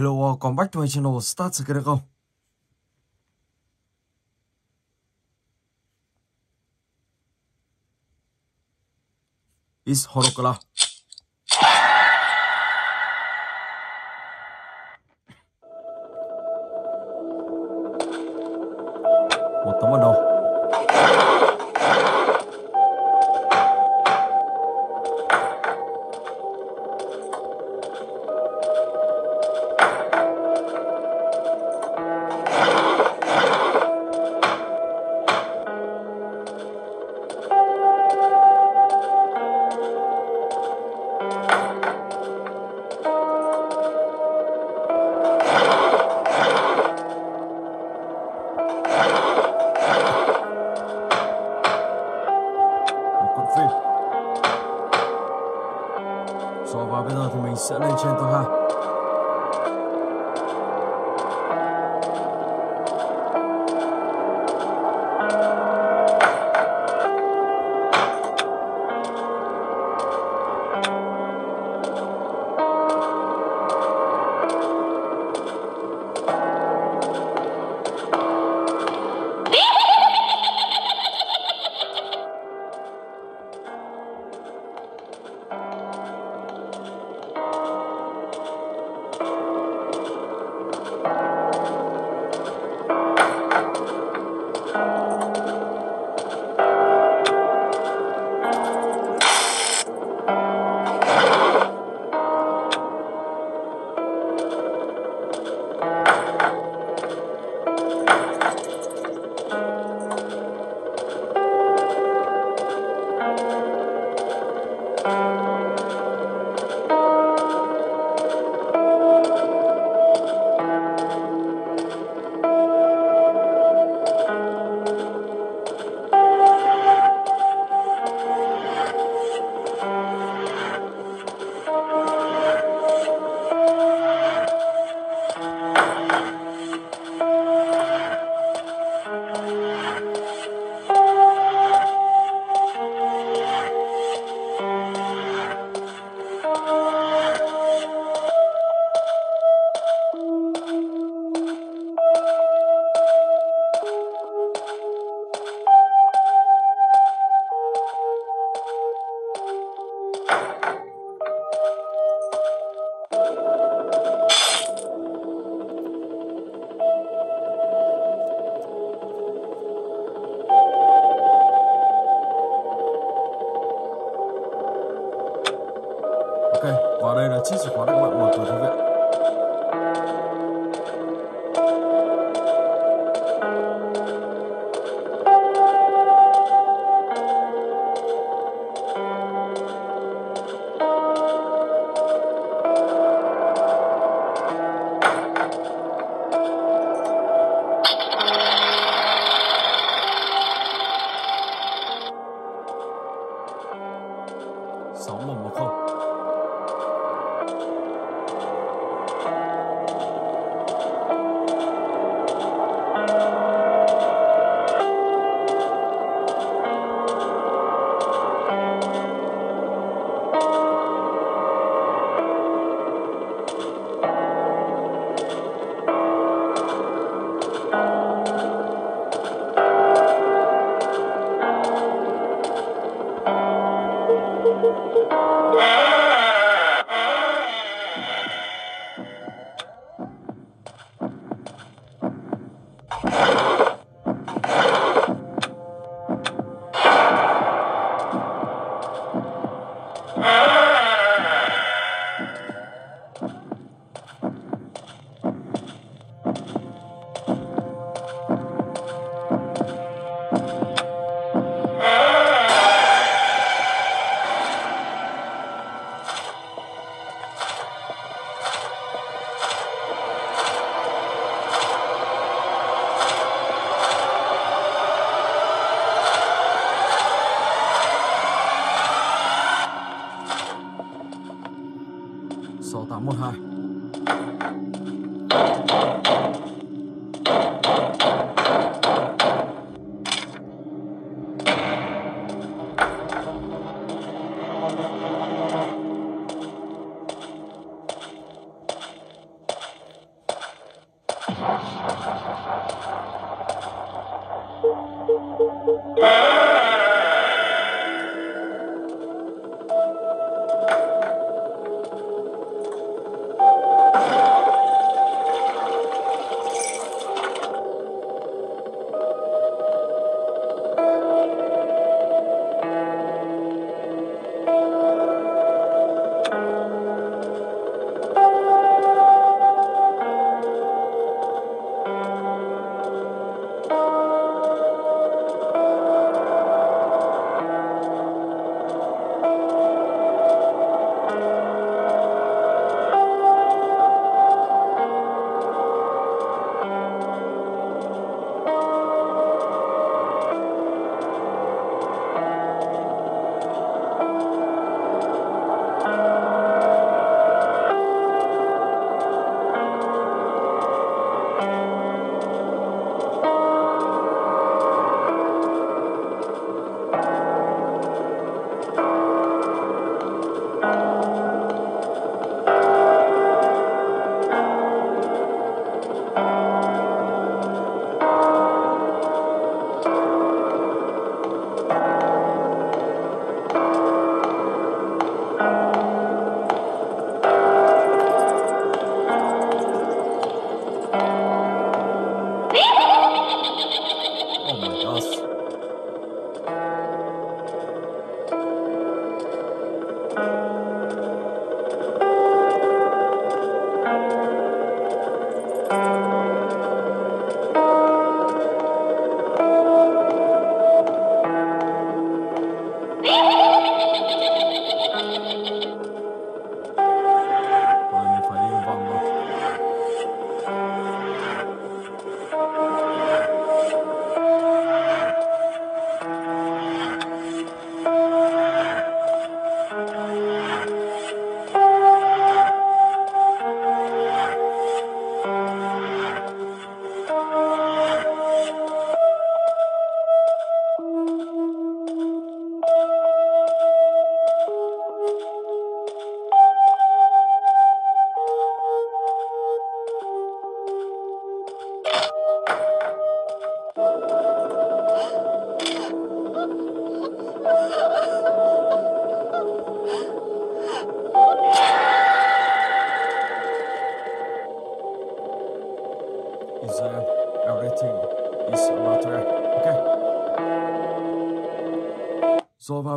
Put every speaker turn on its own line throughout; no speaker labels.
Hello, welcome back to my channel, Start Sự được không? Is Horokala. Ok, và đây là chiếc chìa khóa đặc bạn mở cửa thư viện.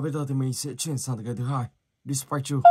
Bây giờ thì mình sẽ chuyển sang cái thứ hai, Dispatch You.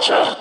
torture.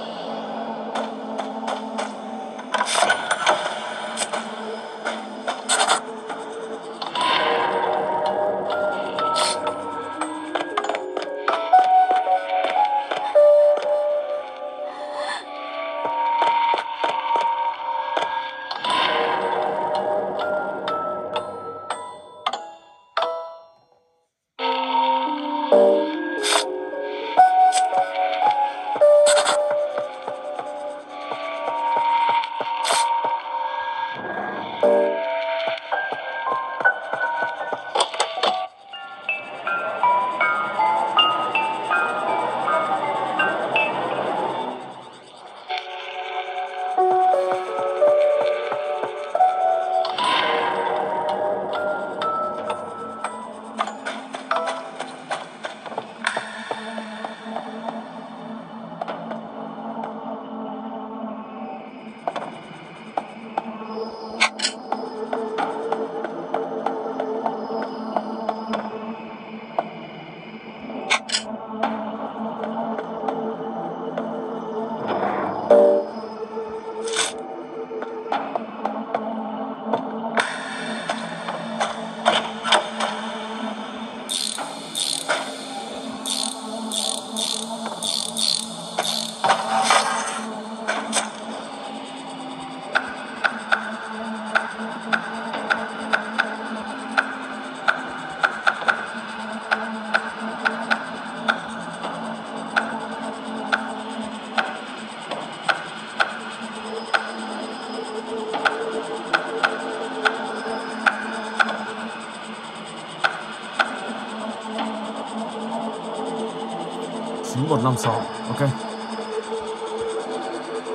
6 ok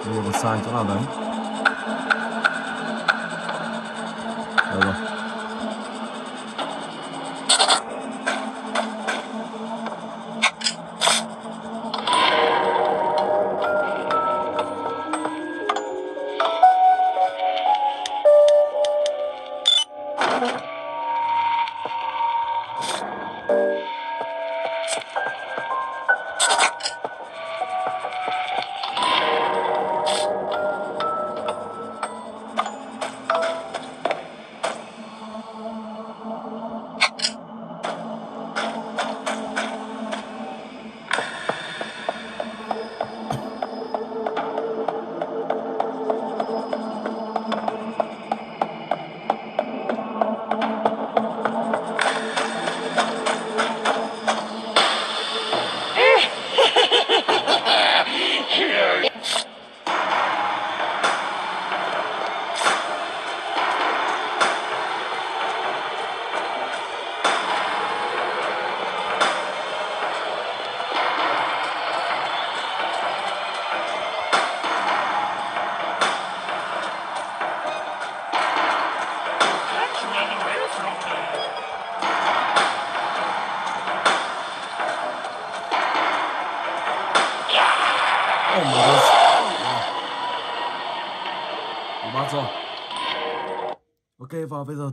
đưa vào sai chỗ nào đấy được rồi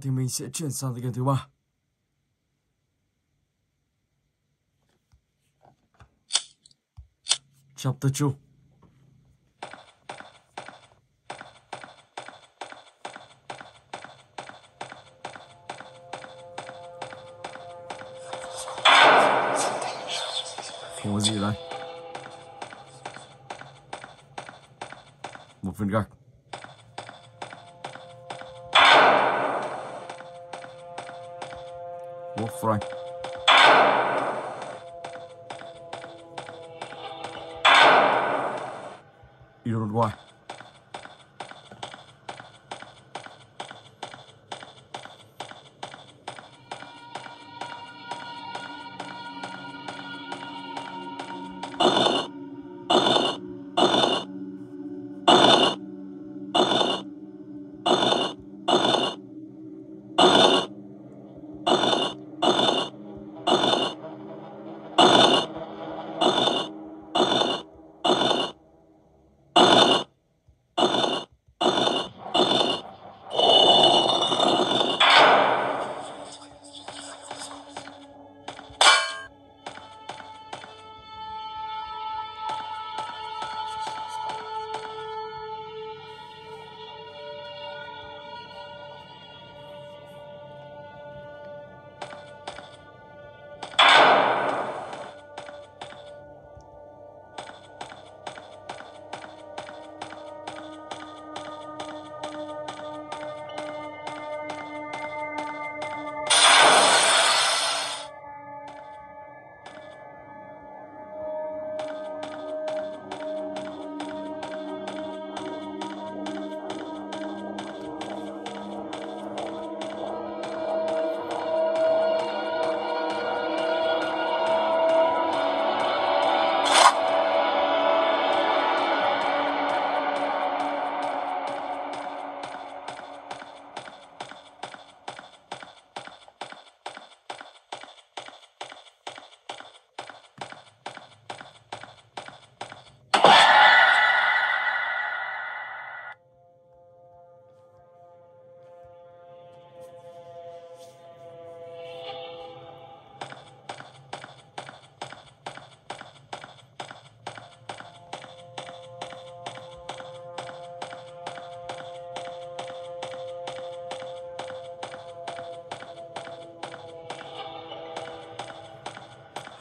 thì mình sẽ chuyển sang game thứ ba. Chapter 2.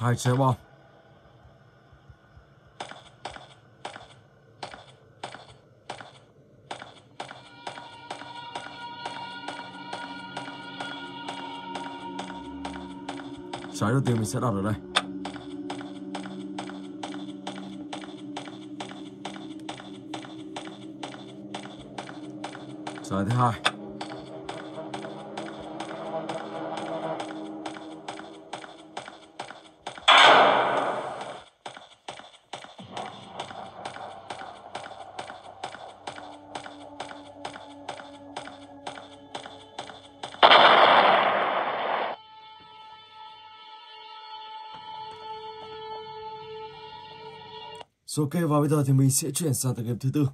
Hai trái bom trái đầu tiên mình sẽ đặt ở đây. Trái thứ hai. Rồi ok và bây giờ thì mình sẽ chuyển sang tập game thứ tư.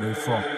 Đây for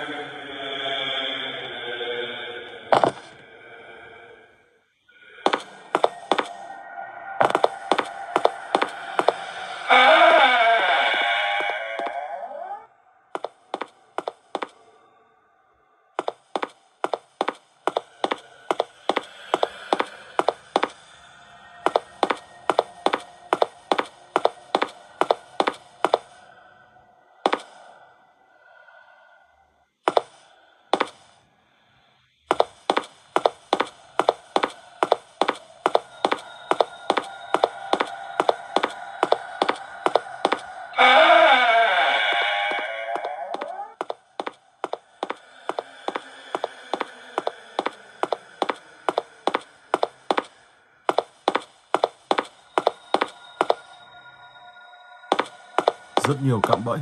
rất nhiều cạm bẫy.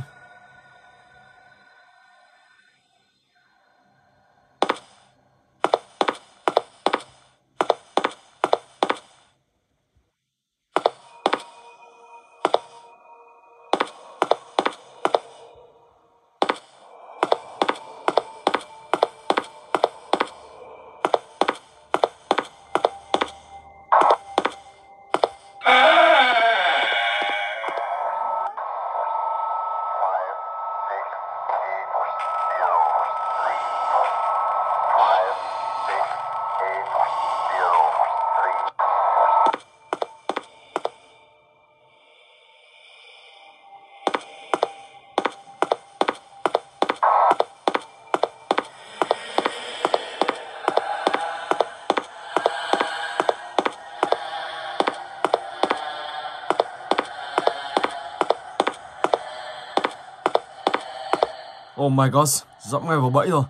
Oh my god, dẫm ngay vào bẫy rồi.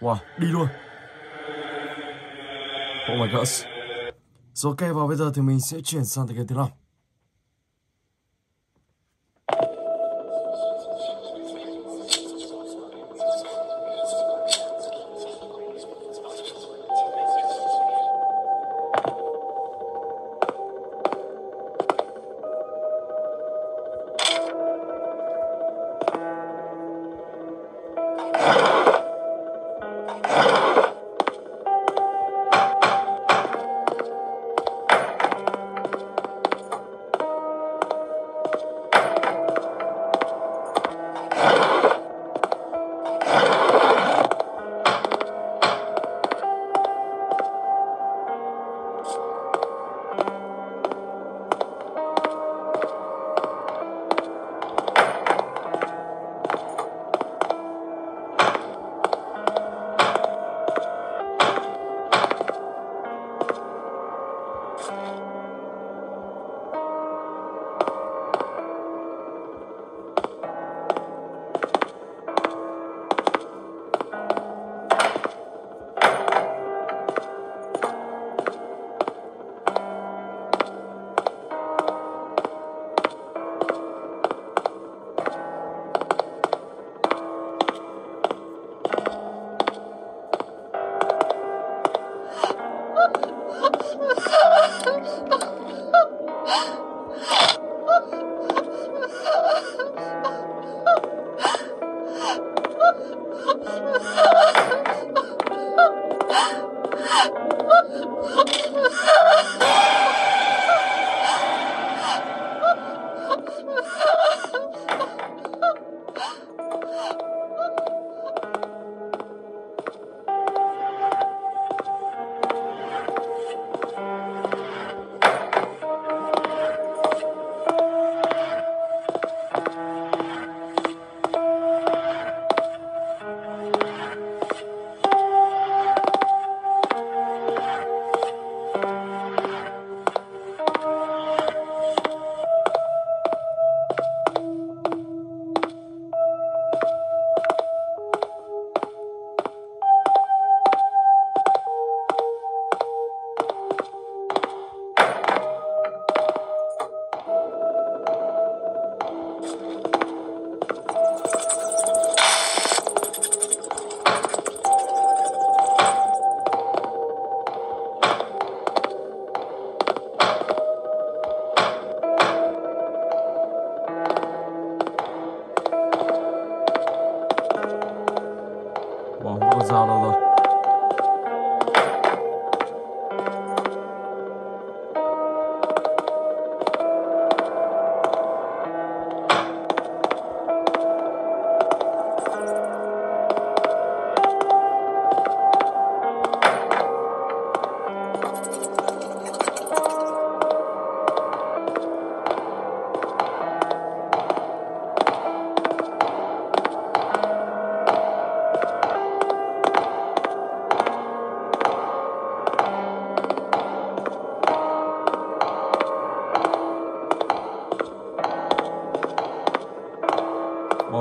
Wow, đi luôn. Oh my god. Rồi ok, và bây giờ thì mình sẽ chuyển sang cái game thứ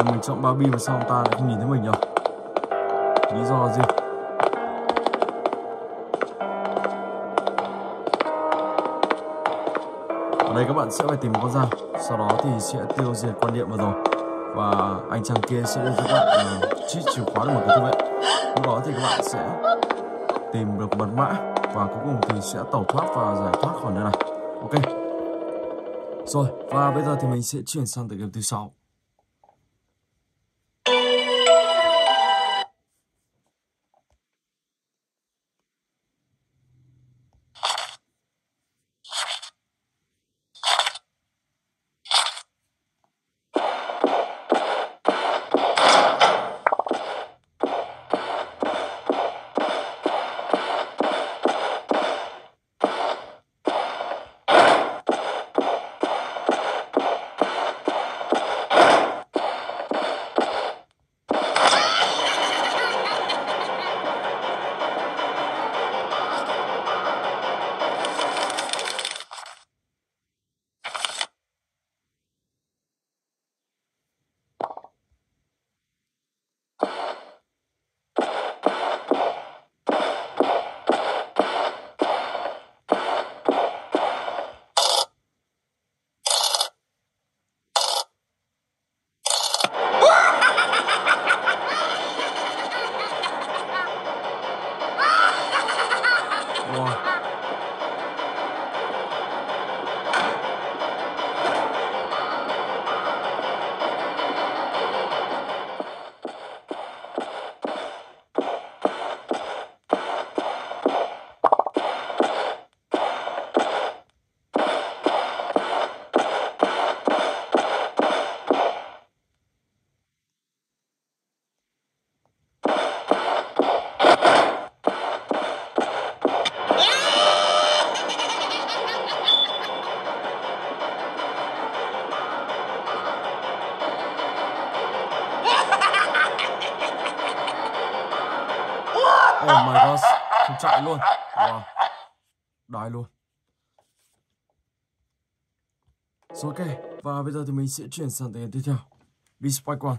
mình chọn bao bi mà sao ông ta lại không nhìn thấy mình nhỉ lý do là gì? Ở đây các bạn sẽ phải tìm một con dao sau đó thì sẽ tiêu diệt quan điện vào rồi. Và anh chàng kia sẽ đưa các bạn ờ, uh, chiếc chìa khóa được một cái thư viện lúc đó thì các bạn sẽ tìm được mật mã và cuối cùng thì sẽ tẩu thoát và giải thoát khỏi nơi này. Ok. Rồi và bây giờ thì mình sẽ chuyển sang tựa game thứ sáu. Mình sẽ chuyển sang tình hình tiếp theo. Đi spike one.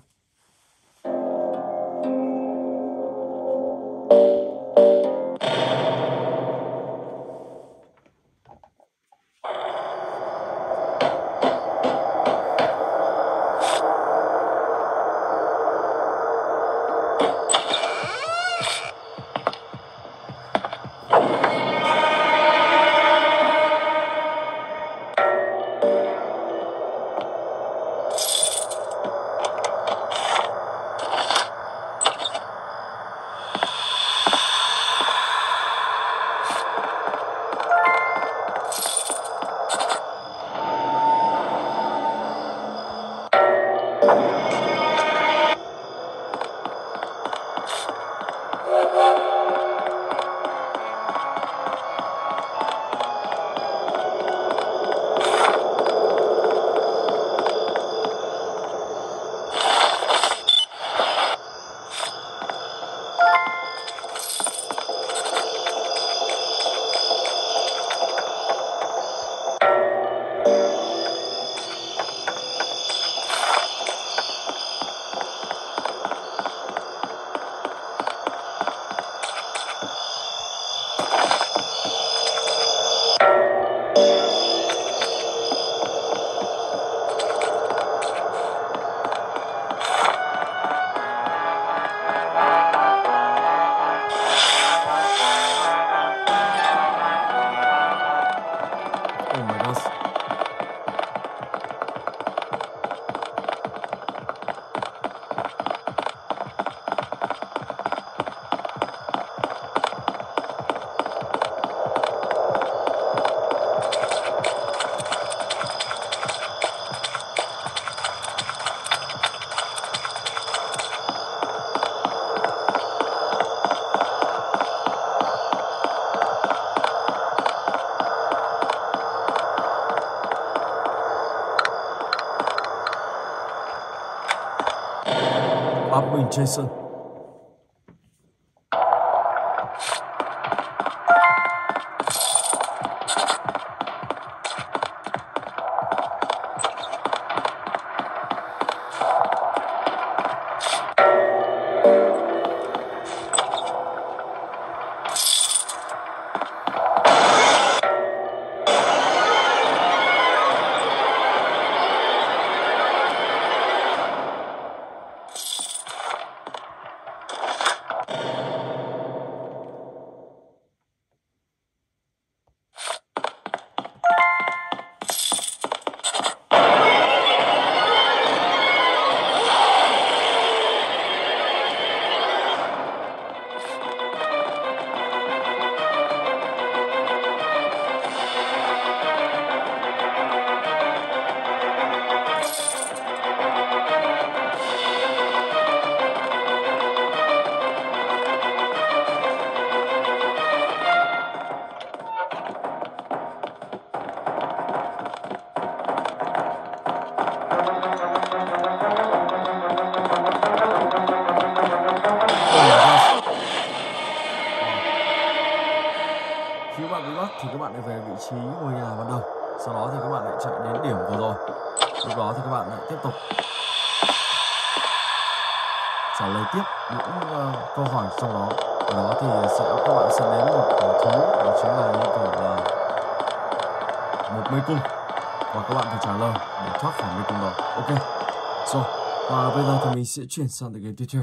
Jason. Câu hỏi trong đó. Ở đó thì sẽ các bạn sẽ đến một uh, thú đó chính là như kiểu là một mê cung. Và các bạn phải trả lời để thoát khỏi mê cung đó. Ok rồi và bây giờ thì mình sẽ chuyển sang tựa game tiếp theo.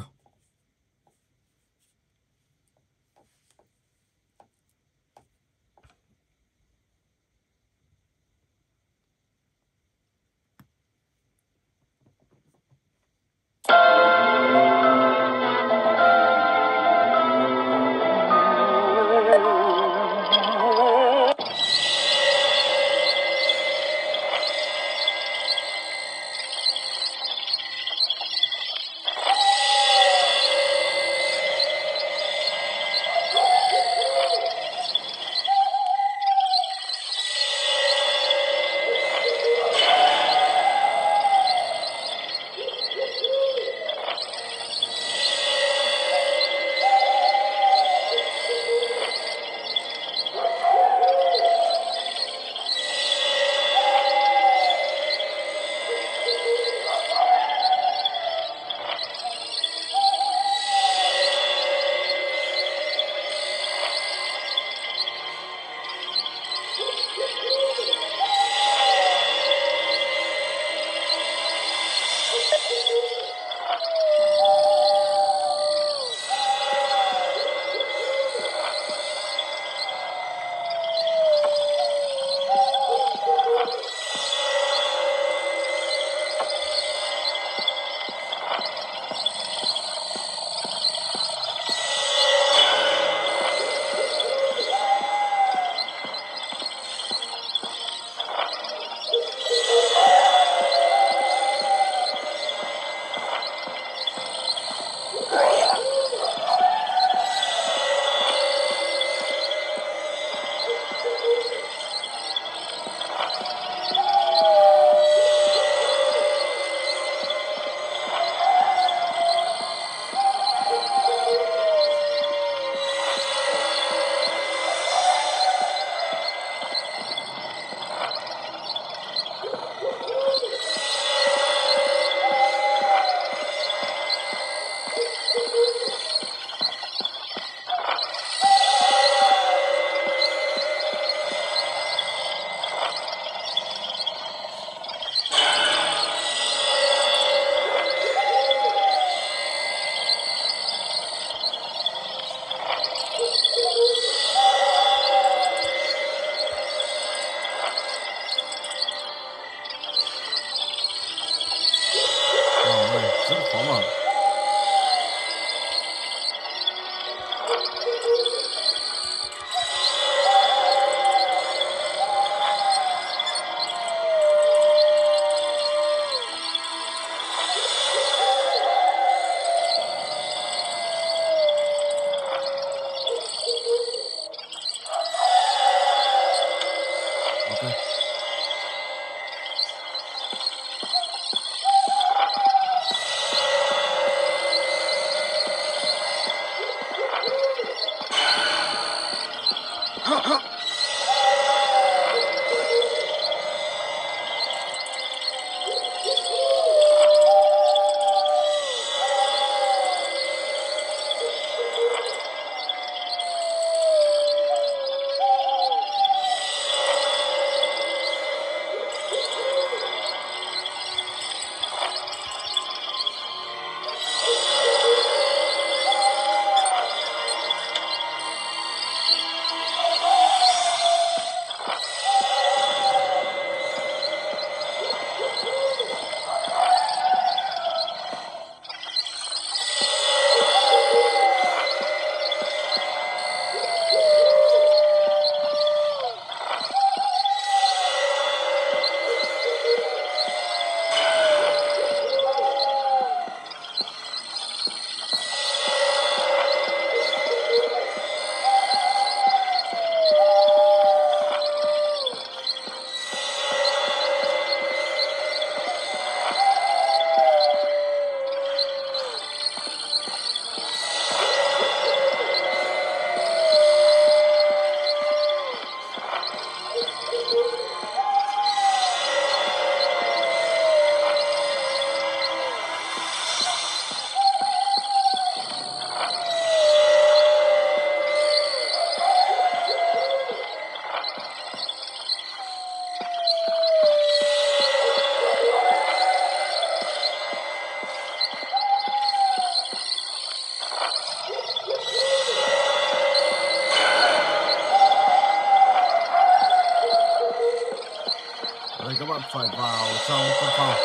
Các bạn phải vào trong căn phòng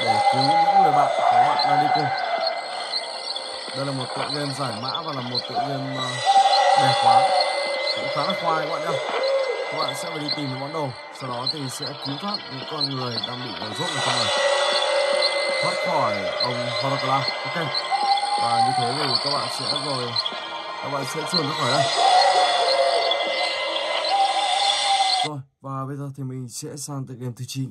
để cứu những người bạn của bạn đang đi cùng. Đây là một tựa game giải mã và là một tựa game ờ, đẹp quá cũng khá là khoai các bạn nhá. Các bạn sẽ phải đi tìm món đồ, sau đó thì sẽ cứu thoát những con người đang bị rốt ở trong này. Thoát khỏi ông Horokla ok. Và như thế thì các bạn sẽ rồi, các bạn sẽ chuồn ra khỏi đây. Và bây giờ thì mình sẽ sang tựa game thứ 9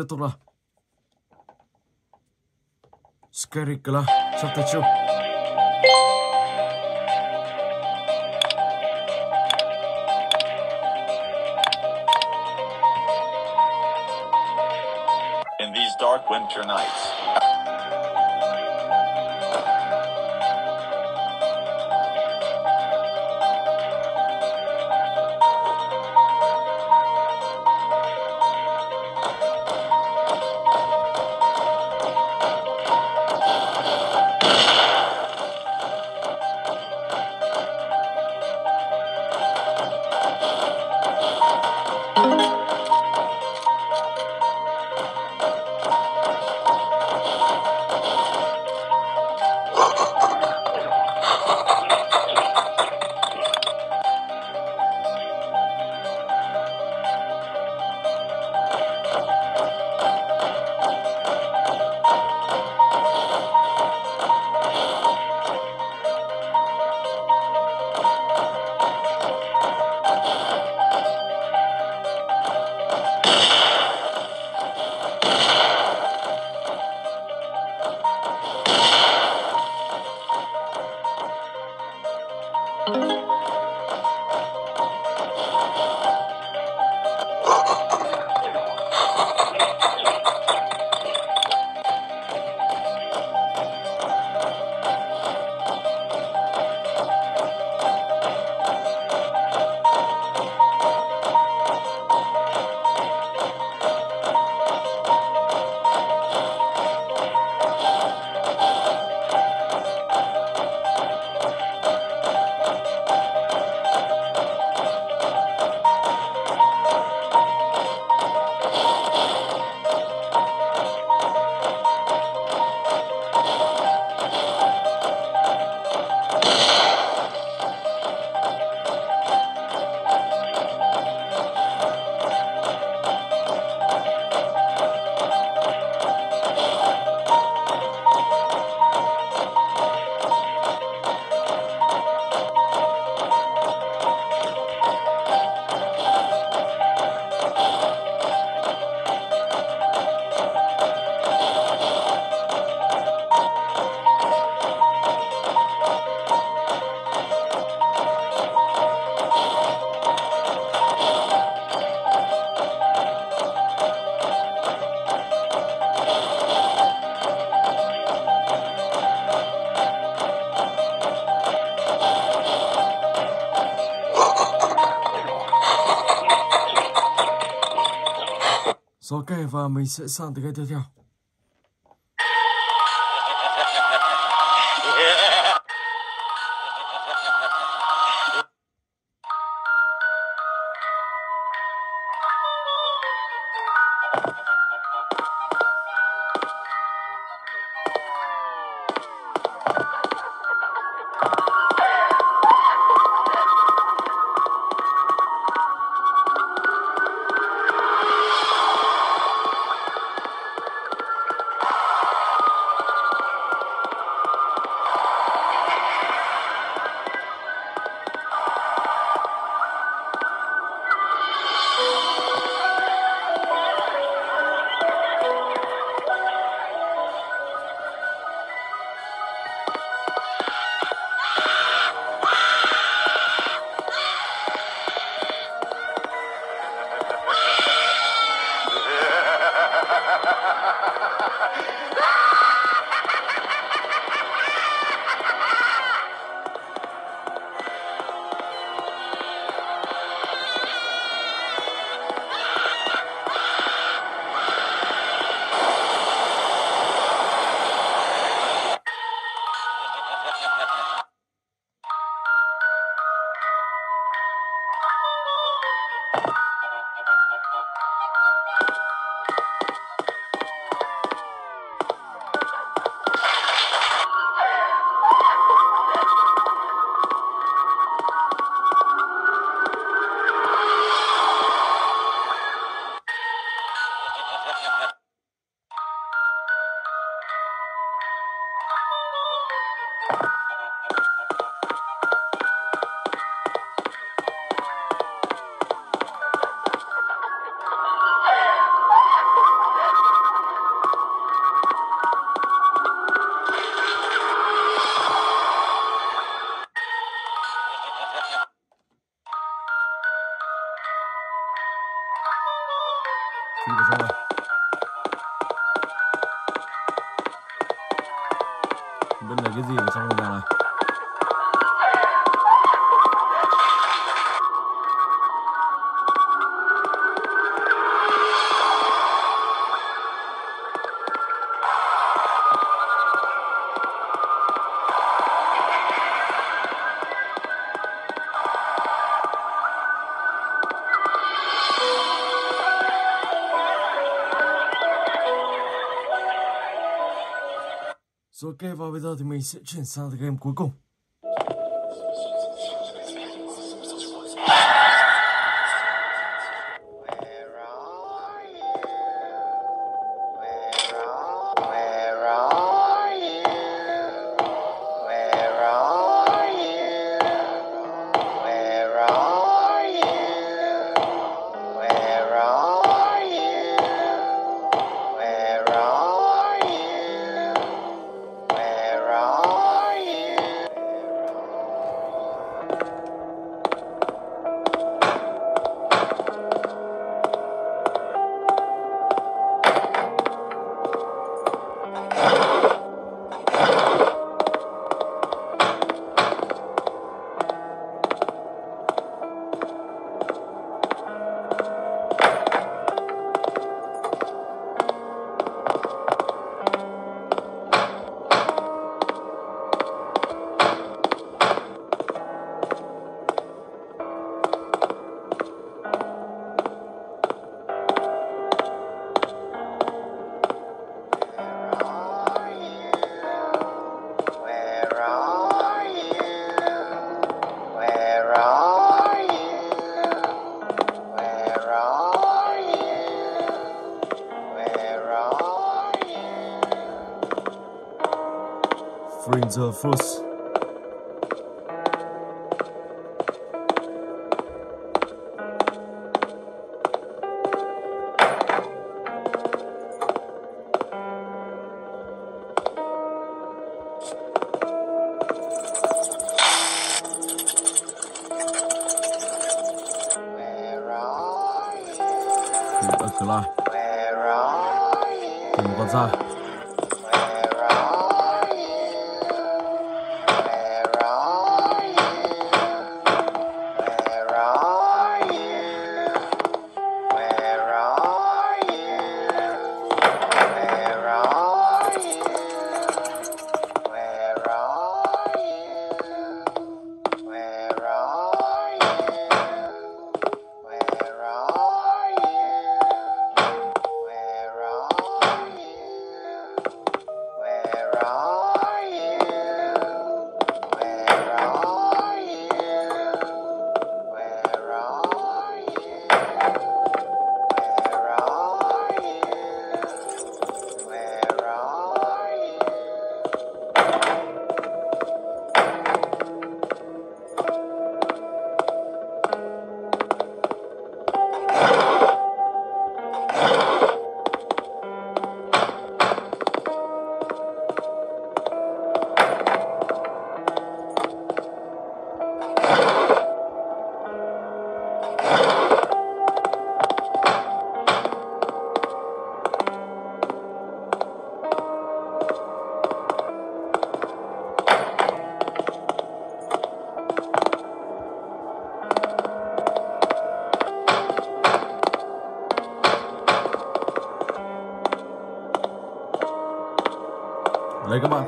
Tervetuloa. Skerikkälä, Sakachu.
In these dark winter nights,
Rồi ok và mình sẽ sang tới không biết là cái gì ở trong ngôi nhà này. Và bây giờ thì mình sẽ chuyển sang cái game cuối cùng. The first.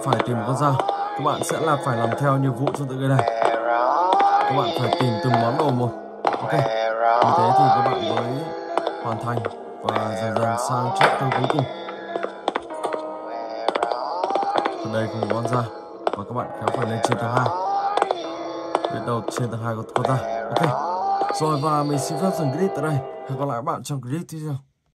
Phải tìm con dao. Các bạn sẽ là phải làm theo nhiệm vụ trong tựa game này. Các bạn phải tìm từng món đồ một. Ok Như thế thì các bạn mới hoàn thành Và dần dần sang chapter cuối cùng. Ở đây cùng con dao Và các bạn kéo phải lên trên tầng hai. Biết đầu trên tầng hai có con dao Ok, Rồi và mình xin phép dừng clip tại đây. Hẹn gặp lại các bạn trong clip tiếp theo.